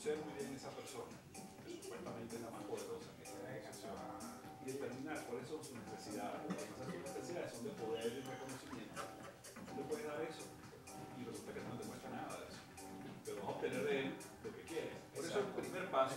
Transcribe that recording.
conocer muy bien esa persona, que supuestamente es la más poderosa que sea en sociedad, y determinar cuáles son sus necesidades. Esas necesidades son de poder y reconocimiento. Tú le puedes dar eso y resulta que no te muestra nada de eso. Pero vas a obtener de él lo que quieres. Por Exacto. eso el primer paso,